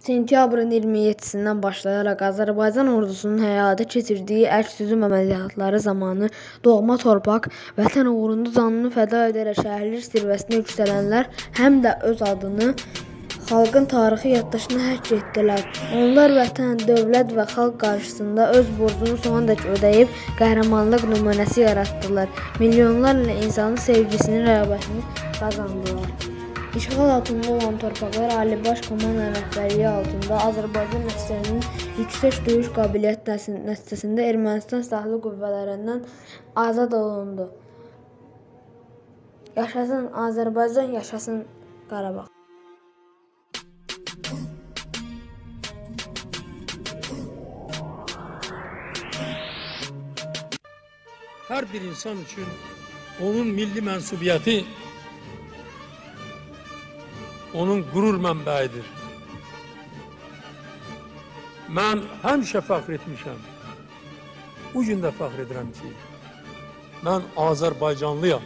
Sentyabrın 27-sindən başlayaraq Azərbaycan ordusunun həyata keçirdiyi əks-hücum əməliyyatları zamanı doğma torpaq, vətən uğrunda canını fəda edərək şəhidlik zirvəsinə yüksələnlər həm də öz adını xalqın tarixi yaddaşına həkk etdilər. Onlar vətən, dövlət və xalq qarşısında öz borcunu sonadək ödəyib qəhrəmanlıq nümunəsi yaratdılar. Milyonlarla insanın sevgisini, rəğbətini qazandılar. İşğal altında olan torpaqlar Ali Baş Komandanın rəhbərliyi altında Azərbaycan əsgərlərinin yüksək döyüş qabiliyyəti nəticəsində Ermənistan silahlı qüvvələrindən azad olundu. Yaşasın Azərbaycan, yaşasın Qarabağ! Hər bir insan üçün onun milli mənsubiyyəti onun gurur menbaidir. Ben hemşe fakretmişim. Ucunda fakredirem ki, ben Azerbaycanlıyam.